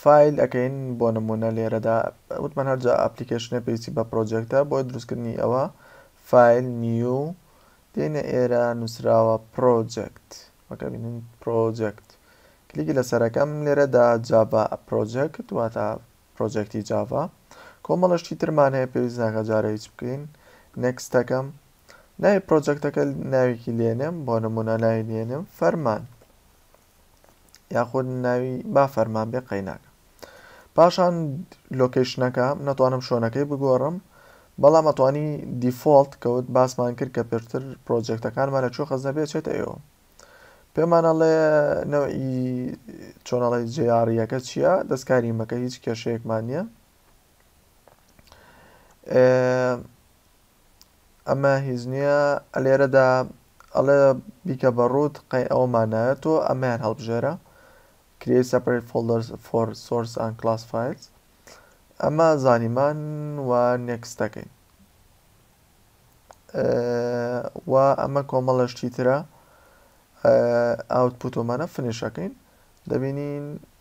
فایل ئەکەین بۆ نمونە لێرەدا وتمان هەرجا ئەپلیکیشنە پێویستی بە پرۆجێکتە بۆ دروستکردنی ئەوە فایل نیو دێنە ئێرە نووسراوە پرۆجێکت وەکە بینین پرۆجێکت کلیکی لەسەرەکەم لێرەدا جاڤا پرۆجێکت واتە پرۆجێکتی جاڤا کۆمەڵەشتی ترمان هەیە پێویست ناکە جارە هیچ بکەین نەکستەکەم ناوی پرۆجێکتەکە ناوێکی لێنێم بۆ نمونە ناوی لێنێم فەرمان یاخود ناوی با فەرمان بێ قەیناکە پاشان لۆکەیشنەکە نەتوانم شوێنەکەی بگۆڕم بەڵام ئەتوانی دیفۆلت کەوت باسمان کرد کە پێشتر پرۆجێکتەکانمان لە چۆ خەزنە بێچێتە ئێوە پێمانەڵێ نەوەی چۆنەڵی جیاڕیەکە چییە دەستکاری مەکە هیچ کێشەیەکمان نییە ئەمە هیچ نیە ئەلێرەدا ئەڵێ بیکە بە ڕووت قەی ئەوە مانایە تۆ ئەمەیان هەڵبژێرە create separate folders for source and class files ئەمە زانیمان و نێکست دەکەین و ئەمە کۆمەڵە شتی ترە ئاوتپوتۆمانە فنیشەکەین دەبینین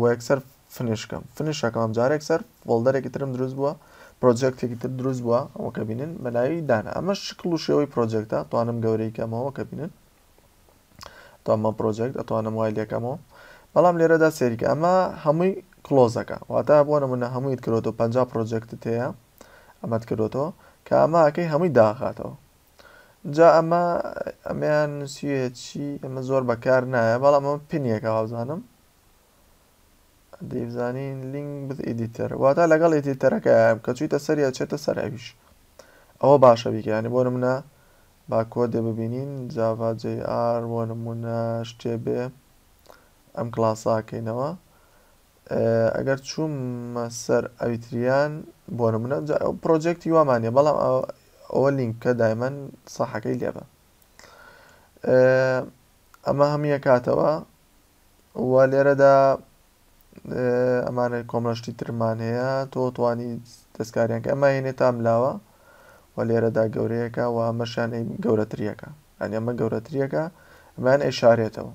و یەکسەر فنش کەم فنش ئەکەم ئەم جارە یەکسەر فۆڵدەرێکی ترم دروست بووە پرۆجێکتێکی تر دروست بووە ئەوە کە بینن بە ناوی دانا ئەمە شکڵ و شێوەی پرۆجێکتە توانم گەورەی کەمەوە کە بینن تامە پرۆجێکت ئەتوانم وای لەکەمەوە بەڵام لێرەدا سێریکە ئەمە هەمووی کلۆزەکە واتە بۆ نمونە هەموویت کرۆتەوە پ پرۆجێکتت هەیە ئەمەت کردوەوە کە ئەماکەی هەمووی داخاتەوە جا ئەمە ئەمەیان نووسیویە چی ئەمە زۆر بەکار نایە بەڵام ئەمە پنیەکە وازانم دەیزانین لینگ بت ئیدیتەر واتە لەگەڵ ئیدیتەرەکە کە چیتە سەری ئەچێتە سەر ئەویش ئەوە باشە بیکەیانی بۆ نمونە با کۆدێ ببینین جاڤا جی ئار بۆ نمونە شتێ بێ ئەم کلاساکەینەوە ئەگەر چوومە سەر ئەریتریان بۆ نمونە جا ئەو پرۆجێکتی وامان نیە بەڵام ئەوە لینکە دایمەن ساحەکەی لێبە ئەمە هەمیە کاتەوە وا لێرەدا ئەمانە کۆمەشتی ترمان هەیە تۆ توانی دەستکاریانکە ئەمە هێنێ تام لاوە و لێرەدا گەورەیەەکە و ئەمەشیان گەورەتریەکە ئەنی ئەمە گەورەتریەکە ئەمان ئەی شارێتەوە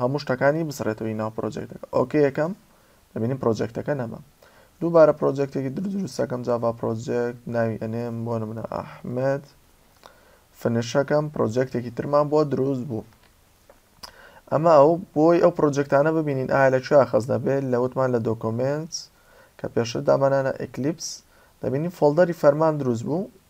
هەموو شتەکانی بسڕێتەوەی ناو پرۆجێکتەکە ئۆکەی یەکەم دەبینین پرۆجێکتەکە نەما دووبارە پرۆجێکتێکی در دروستەکەم جاڤا پرۆجێکت ناوی ئەنێم بۆ نمونە ئەحمد فنشەکەم پرۆجێکتێکی ترمان بۆ دروست بوو ئەمە ئەو بۆی ئەو پرۆجێکتانە ببینین ئایا لە کوێ خەز دەبێت لە وتمان لە دۆکۆمنت کە پێشتر دامانانە ئەکلیپس دەبینین فۆلدەری فەرمان دروست بوو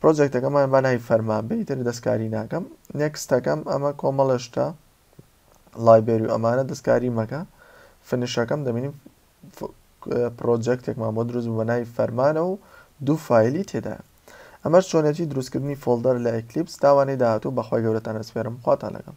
پرۆجەکتەکەمان با ناوی فەرمان بێ ئیتر دەستکاری ناکەم نێکستەکەم ئەمە کۆمەڵە شتە لایبێری و ئەمانە دەستکاری مەکە فنشەکەم دەبینیم پرۆجەکتێکمان بۆ دروست بە ناوی فەرمانە و دوو فیلی تێدا ئەمەش چۆنێتی دروستکردنی فۆلدەر لە ئەکلیپس داوانەی داهاتوو بەخوای گەورەتان ئەسپێرم خواتان لەگەڵ